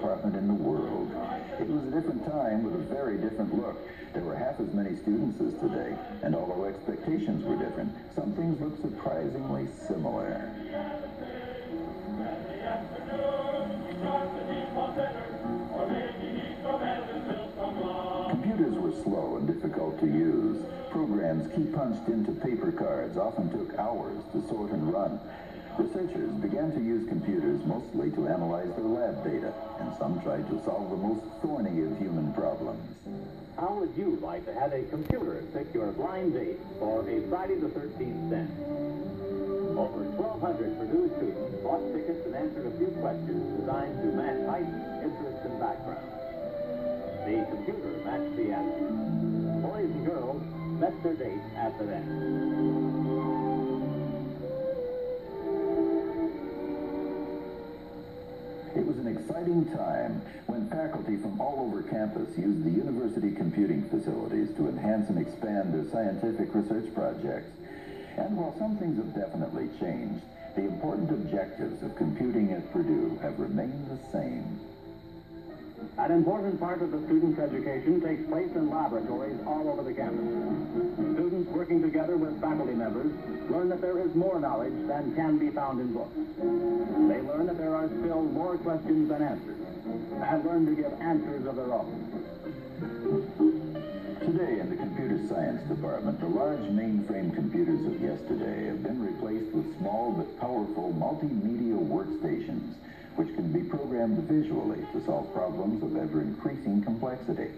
department in the world. It was a different time with a very different look. There were half as many students as today, and although expectations were different, some things looked surprisingly similar. Computers were slow and difficult to use. Programs key punched into paper cards often took hours to sort and run. Researchers began to use computers mostly to analyze their lab data, and some tried to solve the most thorny of human problems. How would you like to have a computer pick your blind date for a Friday the 13th then? Over 1,200 Purdue students bought tickets and answered a few questions designed to match height, interests, and background. The computer matched the answers. Boys and girls met their dates at the. Exciting time when faculty from all over campus use the university computing facilities to enhance and expand their scientific research projects. And while some things have definitely changed, the important objectives of computing at Purdue have remained the same. An important part of the student's education takes place in laboratories all over the campus. Together with faculty members learn that there is more knowledge than can be found in books. They learn that there are still more questions than answers, and learn to give answers of their own. Today in the computer science department, the large mainframe computers of yesterday have been replaced with small but powerful multimedia workstations which can be programmed visually to solve problems of ever-increasing complexity.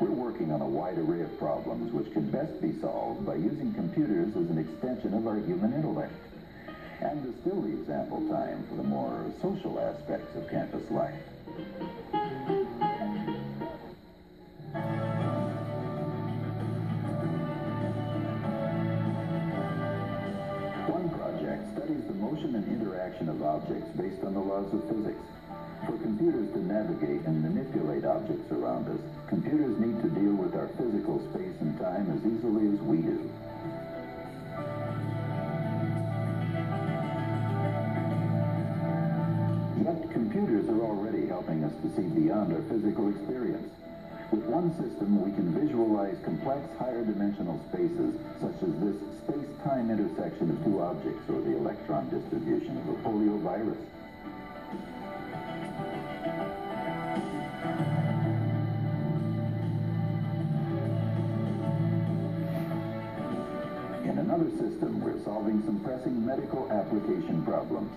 We're working on a wide array of problems which can best be solved by using computers as an extension of our human intellect. And there's still leaves ample time for the more social aspects of campus life. One project studies the motion and interaction of objects based on the laws of physics. For computers to navigate and manipulate objects computers need to deal with our physical space and time as easily as we do. Yet computers are already helping us to see beyond our physical experience. With one system, we can visualize complex higher dimensional spaces, such as this space-time intersection of two objects or the electron distribution of a polio system, we're solving some pressing medical application problems.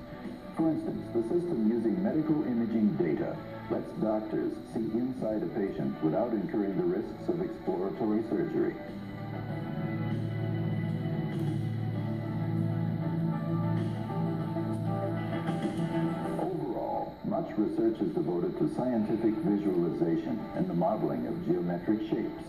For instance, the system using medical imaging data lets doctors see inside a patient without incurring the risks of exploratory surgery. Overall, much research is devoted to scientific visualization and the modeling of geometric shapes.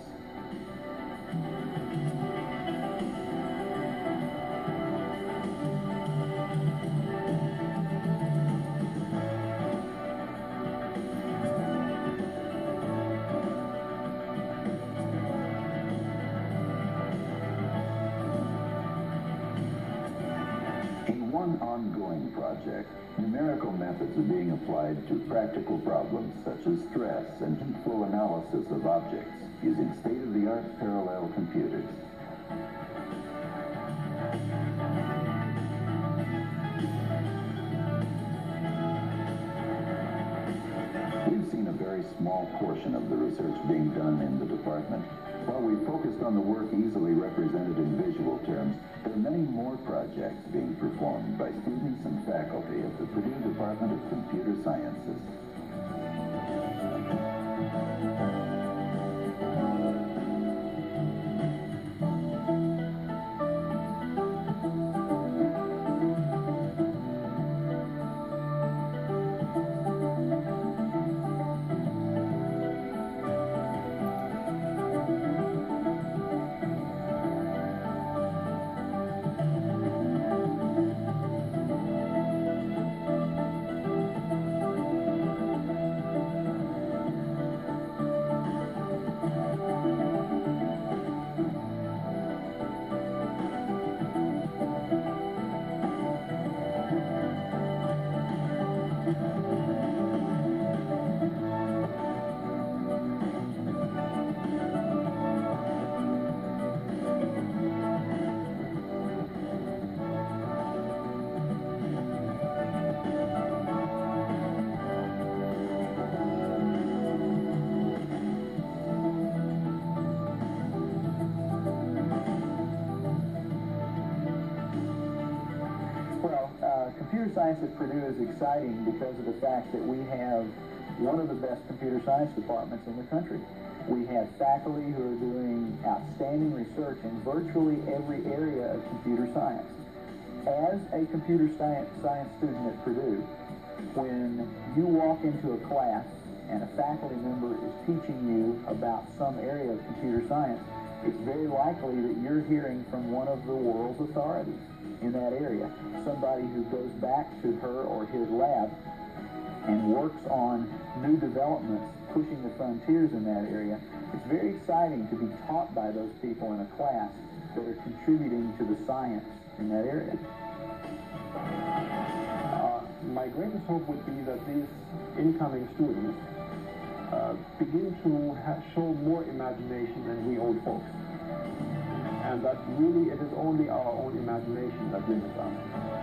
One ongoing project, numerical methods are being applied to practical problems such as stress and heat flow analysis of objects using state-of-the-art parallel computers. We've seen a very small portion of the research being done in the department. While we focused on the work easily represented in visual terms, there are many more projects being performed by students and faculty of the Purdue Department of Computer Sciences. Science at Purdue is exciting because of the fact that we have one of the best computer science departments in the country. We have faculty who are doing outstanding research in virtually every area of computer science. As a computer science, science student at Purdue, when you walk into a class and a faculty member is teaching you about some area of computer science, it's very likely that you're hearing from one of the world's authorities in that area, somebody who goes back to her or his lab and works on new developments, pushing the frontiers in that area. It's very exciting to be taught by those people in a class that are contributing to the science in that area. Uh, my greatest hope would be that these incoming students uh, begin to show more imagination than we old folks. And that really it is only our own imagination that limits us.